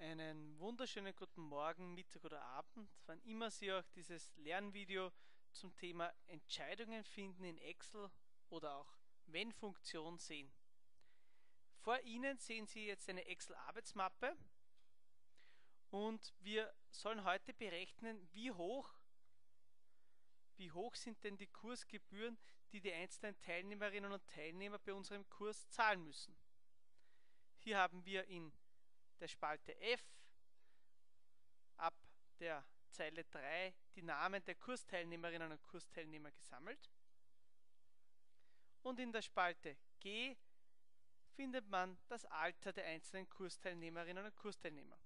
Einen wunderschönen guten Morgen, Mittag oder Abend, wann immer Sie auch dieses Lernvideo zum Thema Entscheidungen finden in Excel oder auch Wenn-Funktion sehen. Vor Ihnen sehen Sie jetzt eine Excel-Arbeitsmappe und wir sollen heute berechnen, wie hoch, wie hoch sind denn die Kursgebühren, die die einzelnen Teilnehmerinnen und Teilnehmer bei unserem Kurs zahlen müssen. Hier haben wir in der Spalte F ab der Zeile 3 die Namen der Kursteilnehmerinnen und Kursteilnehmer gesammelt. Und in der Spalte G findet man das Alter der einzelnen Kursteilnehmerinnen und Kursteilnehmer.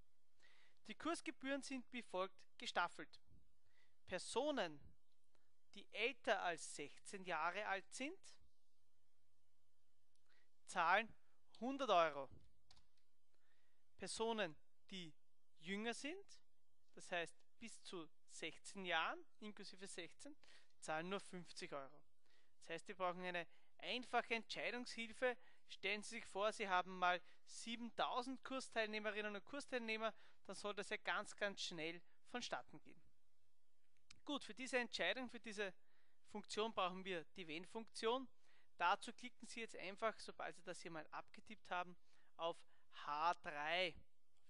Die Kursgebühren sind wie folgt gestaffelt. Personen, die älter als 16 Jahre alt sind, zahlen 100 Euro. Personen, die jünger sind, das heißt bis zu 16 Jahren, inklusive 16, zahlen nur 50 Euro. Das heißt, Sie brauchen eine einfache Entscheidungshilfe. Stellen Sie sich vor, Sie haben mal 7000 Kursteilnehmerinnen und Kursteilnehmer, dann soll das ja ganz, ganz schnell vonstatten gehen. Gut, für diese Entscheidung, für diese Funktion brauchen wir die Wenn-Funktion. Dazu klicken Sie jetzt einfach, sobald Sie das hier mal abgetippt haben, auf H3,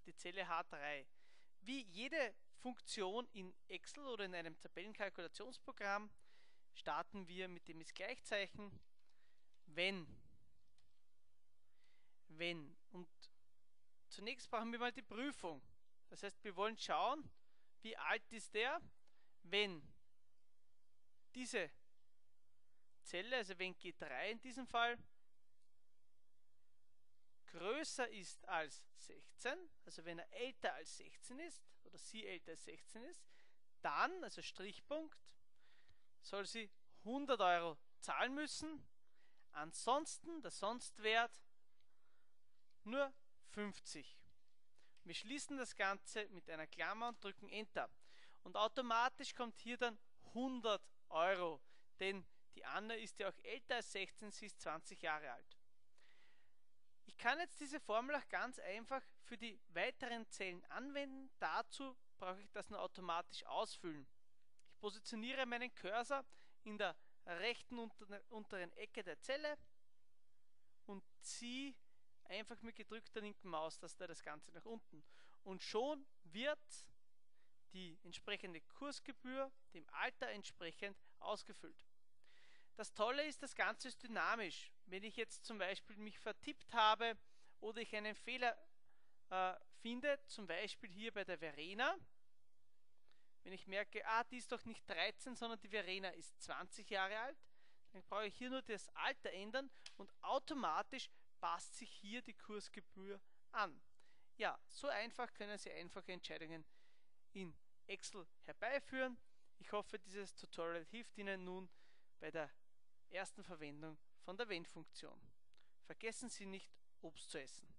die Zelle H3. Wie jede Funktion in Excel oder in einem Tabellenkalkulationsprogramm starten wir mit dem Ist-Gleichzeichen, wenn. Wenn. Und zunächst brauchen wir mal die Prüfung. Das heißt, wir wollen schauen, wie alt ist der, wenn diese Zelle, also wenn G3 in diesem Fall, größer ist als 16, also wenn er älter als 16 ist oder sie älter als 16 ist, dann, also Strichpunkt, soll sie 100 Euro zahlen müssen. Ansonsten, der Sonstwert, nur 50. Wir schließen das Ganze mit einer Klammer und drücken Enter. Und automatisch kommt hier dann 100 Euro, denn die Anna ist ja auch älter als 16, sie ist 20 Jahre alt. Ich kann jetzt diese Formel auch ganz einfach für die weiteren Zellen anwenden. Dazu brauche ich das nur automatisch ausfüllen. Ich positioniere meinen Cursor in der rechten unteren Ecke der Zelle und ziehe einfach mit gedrückter linken Maustaste das Ganze nach unten. Und schon wird die entsprechende Kursgebühr dem Alter entsprechend ausgefüllt. Das Tolle ist, das Ganze ist dynamisch. Wenn ich jetzt zum Beispiel mich vertippt habe oder ich einen Fehler äh, finde, zum Beispiel hier bei der Verena, wenn ich merke, ah, die ist doch nicht 13, sondern die Verena ist 20 Jahre alt, dann brauche ich hier nur das Alter ändern und automatisch passt sich hier die Kursgebühr an. Ja, so einfach können Sie einfache Entscheidungen in Excel herbeiführen. Ich hoffe, dieses Tutorial hilft Ihnen nun bei der ersten Verwendung von der Wenn-Funktion. Vergessen Sie nicht, Obst zu essen.